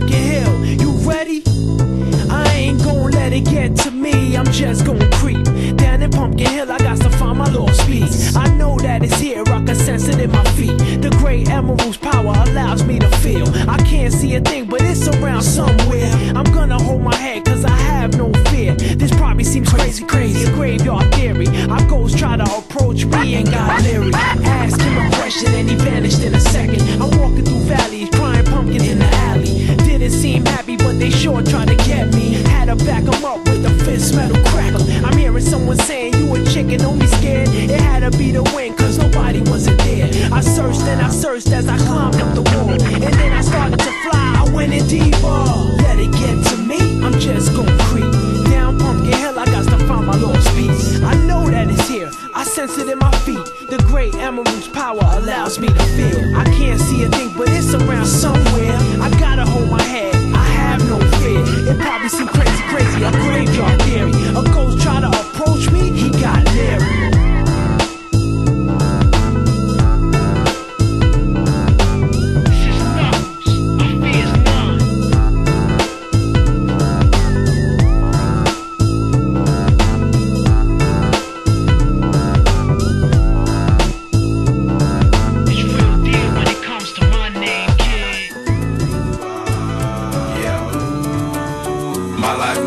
Pumpkin Hill. You ready? I ain't gon' let it get to me. I'm just gon' creep down in Pumpkin Hill. I got to find my lost piece. I know that it's here. I can sense it in my feet. The great emerald's power allows me to feel. I can't see a thing, but it's around somewhere. I'm gonna hold my head, cause I have no fear. This probably seems crazy, crazy. A graveyard theory. Our ghosts try to approach me and got leery. Asked him a question and he vanished in a second. I'm walking through valleys, metal crackle. I'm hearing someone saying, You a chicken, don't be scared. It had to be the wind, cause nobody wasn't there. I searched and I searched as I climbed up the wall. And then I started to fly, I went in deeper. Oh, let it get to me, I'm just gon' creep. Down Pumpkin Hill, I got to find my lost piece. I know that it's here, I sense it in my feet. The great emerald's power allows me to feel. I can't see a thing, but it's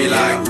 be like.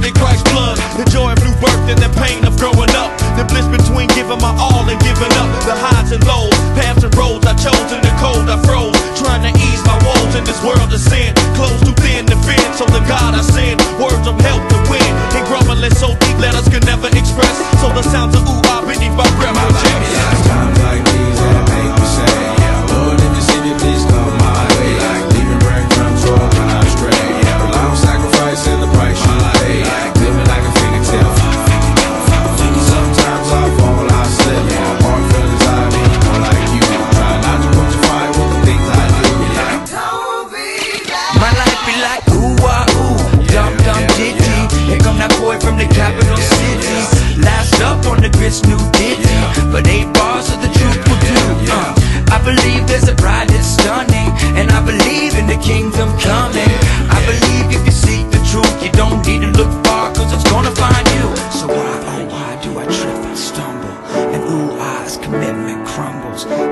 than Christ's blood. The joy of new birth and the pain of growing up. The bliss between giving my all and giving up. The highs and lows, paths and roads I chose in the cold I froze. Trying to ease my walls in this world. Jesus.